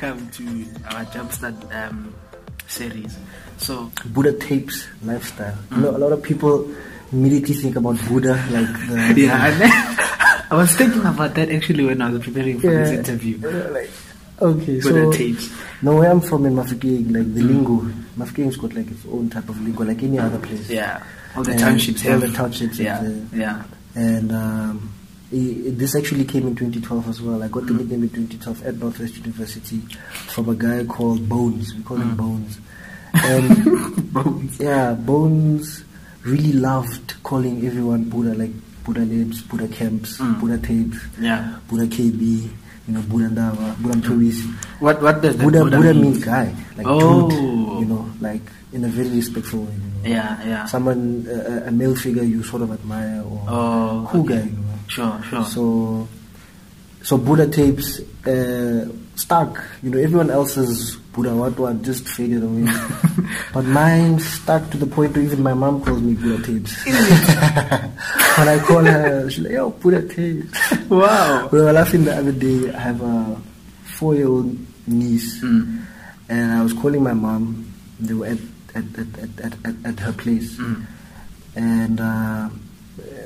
welcome to our Jumpstart um, series. So, Buda tapes lifestyle. You know, a lot of people immediately think about Buddha like the yeah, then I was thinking about that actually when I was preparing for this interview. Like, okay, Buddha so tapes. no, where I'm from in Mafeking, like the lingo, Mafeking's got like its own type of lingo, like any other place. Yeah, all the And townships all have. the townships Yeah, have the- yeah. And um, this actually came in 2012 as well. I got the Mm. nickname in 2012 at Northwest University from a guy called Bones. We call him Mm. Bones. And Bones. yeah, Bones really loved calling everyone Buda, like Buda Labs, Buda Camps, Mm. Buda Tapes, Yeah. Buda KB, you know, Buda Ndava, Buda Mpewisi. What what does the Buda, Buda, Buda mean? means guy, like Oh. dude, you know, like in a very respectful way. You know. Yeah, yeah. Someone, uh, a male figure you sort of admire or Oh, cool okay. guy, you know. Sure, sure. So, so Buda tapes uh, stuck. You know, everyone else's Buda what what just faded away, but mine stuck to the point where even my mom calls me Buda tapes. when I call her, she's like, "Yo, Buda tapes." wow. We were laughing the other day. I have a four-year-old niece, Mm. and I was calling my mom. They were at at at at, at, at, her place, Mm. and, uh,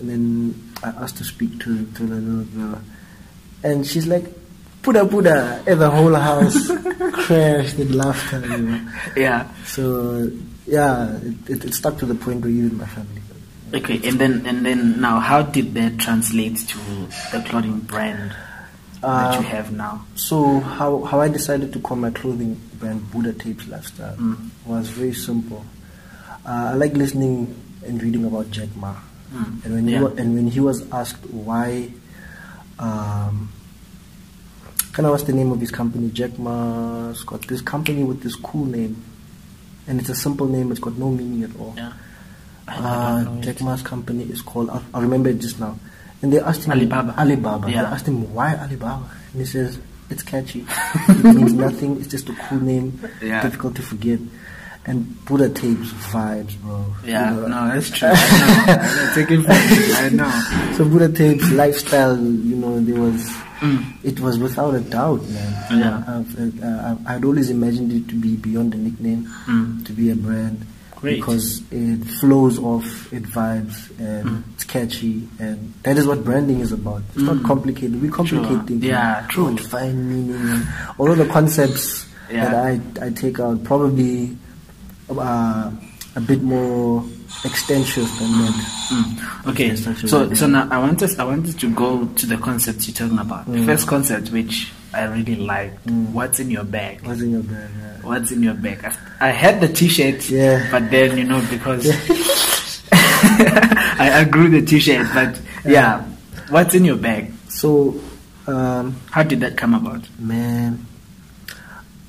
and then I asked to speak to to the little girl, and she's like, "Buda, Buda!" And the whole house crashed in laughter. You know? Yeah. So yeah, it, it, it stuck to the point where even my family. Okay, and then and then now, how did that translate to the clothing brand that Uh, you have now? So how how I decided to call my clothing brand Buda Tapes Lifestyle Mm. was very simple. Uh, I like listening and reading about Jack Ma, Mm. and when he Yeah. wa- and when he was asked why, um, kind of what's the name of his company? Jack Ma's got this company with this cool name, and it's a simple name. It's got no meaning at all. Yeah. Uh, Jack. Ma's company is called, I, I remember it just now. And they asked him, Alibaba. Alibaba. Yeah. They asked him, why Alibaba? And he says, it's catchy. it means nothing. It's just a cool name. Yeah. Difficult to forget. And Buda tapes vibes, bro. Yeah, know? no, that's true. I know. I know. Take it from me. I know. So Buda tapes lifestyle, you know, there was, Mm. it was without a doubt, man. Yeah. I've, uh, I'd always imagined it to be beyond a nickname, Mm. to be a brand. Great. Because it flows off, it vibes, and Mm. it's catchy, and that is what branding is about. It's not Mm. complicated. We complicate Sure. things. Yeah, true. Find meaning. All of the concepts Yeah. that I, I take out probably uh, a bit more extensive than that. Mm. Okay, so so now I want us I wanted to go to the concepts you're talking about. The Mm. first concept, which I really liked, Mm. what's in your bag? What's in your brand? Yeah. What's in your bag? I, I had the T-shirt, Yeah. but then you know because I, I grew the T-shirt, but yeah, what's in your bag? So, um, How did that come about? Man,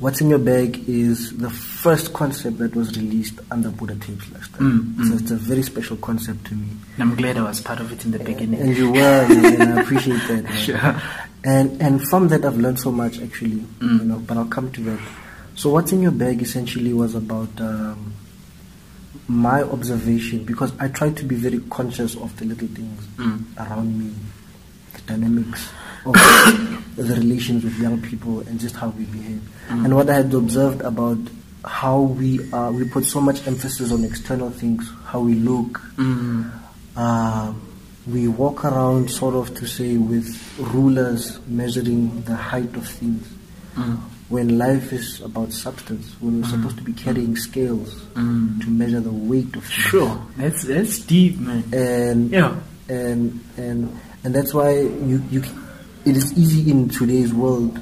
what's in your bag is the first concept that was released under Buda Tapes Lifestyle. Mm, So mm. it's a very special concept to me. I'm glad I was part of it in the beginning. And you were, and I appreciate that. Man. Sure. And and from that I've learned so much actually, Mm. you know. But I'll come to that. So what's in your bag essentially was about um, my observation because I try to be very conscious of the little things Mm. around me, dynamics of the relations with young people and just how we behave. Mm. And what I had observed about how we are, we put so much emphasis on external things, how we look, Mm. uh, we walk around sort of to say with rulers measuring the height of things Mm. when life is about substance when we're supposed to be carrying scales Mm. to measure the weight of things Sure, that's that's deep, man. and Yeah. and and and that's why you you it is easy in today's world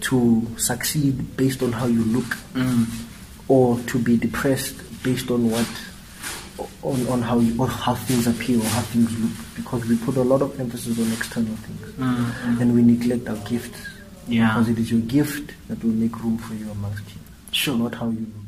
to succeed based on how you look Mm. or to be depressed based on what on, on how you, or how things appear or how things look because we put a lot of emphasis on external things Mm, mm. and we neglect our gifts Yeah. because it is your gift that will make room for you amongst you Sure. not how you look